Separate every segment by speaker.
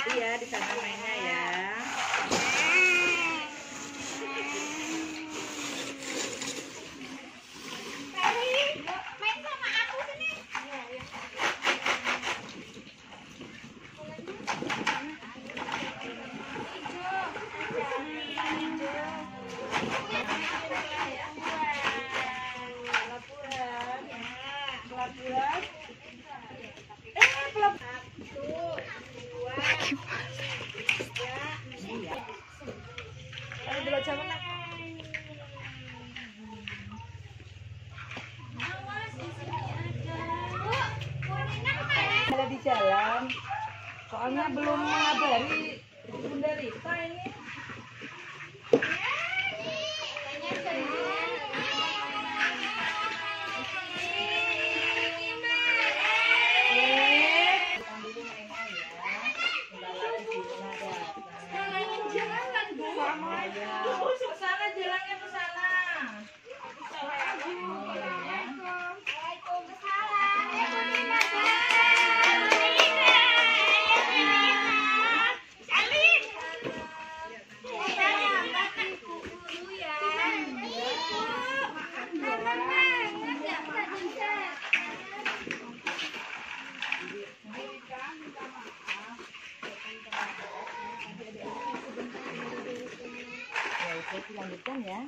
Speaker 1: hati ya di sana. Soalnya belum mengabari Bunda Rita ini. Dilanjutkan ya.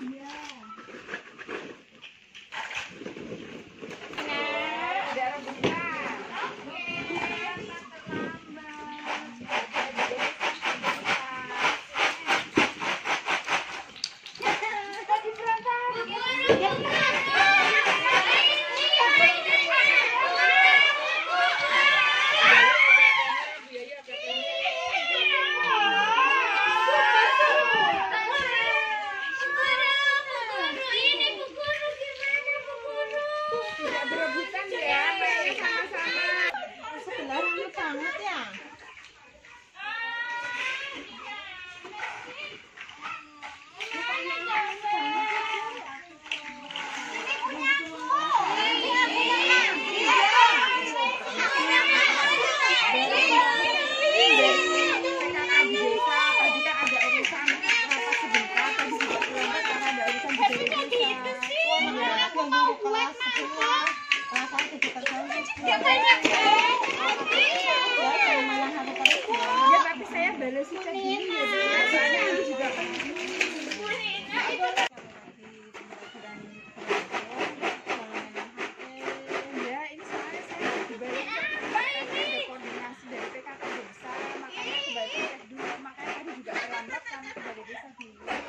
Speaker 1: Sebenarnya banget ya.
Speaker 2: Ya tapi saya balas cek dulu ya Bu. Soalnya nanti juga kan ya ini soalnya saya dibalik ada koordinasi dari PKK desa makanya tadi juga terlambat kami kembali desa dulu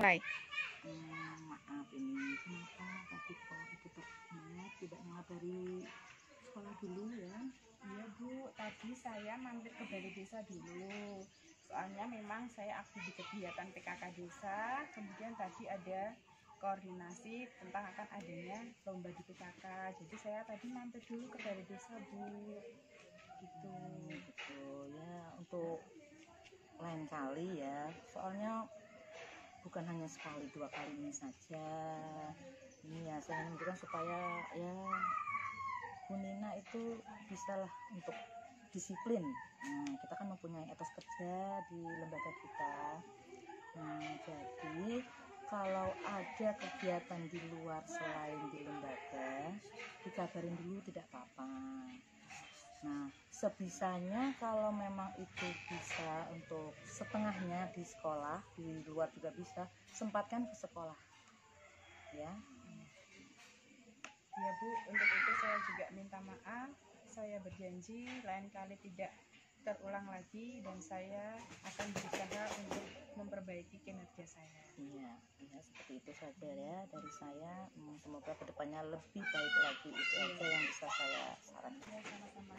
Speaker 2: Baik.
Speaker 1: Hmm, maaf ini kenapa tadi kok ibu bersemangat tidak mengabari sekolah dulu ya
Speaker 2: Iya Bu, tadi saya mampir ke balai desa dulu. Soalnya memang saya aktif di kegiatan PKK desa, kemudian tadi ada koordinasi tentang akan adanya lomba di PKK. Jadi saya tadi mampir dulu ke balai desa Bu. Gitu.
Speaker 1: betul ya untuk lain kali ya soalnya bukan hanya sekali dua kali ini saja. Ini ya saya menunjukkan supaya ya Bu Nina itu bisalah untuk disiplin. Nah, kita kan mempunyai etos kerja di lembaga kita. Nah, jadi kalau ada kegiatan di luar selain di lembaga dikabarin dulu tidak apa-apa Nah, sebisanya kalau memang itu bisa untuk setengahnya di sekolah, di luar juga bisa, sempatkan ke sekolah. Ya.
Speaker 2: Ya Bu, untuk itu saya juga minta maaf. Saya berjanji lain kali tidak terulang lagi dan saya akan berusaha untuk memperbaiki kinerja saya.
Speaker 1: Iya, ya seperti itu saja ya dari saya. Hmm, Semoga ke depannya lebih baik lagi itu aja yang bisa saya sarankan.
Speaker 2: Ya, sama-sama.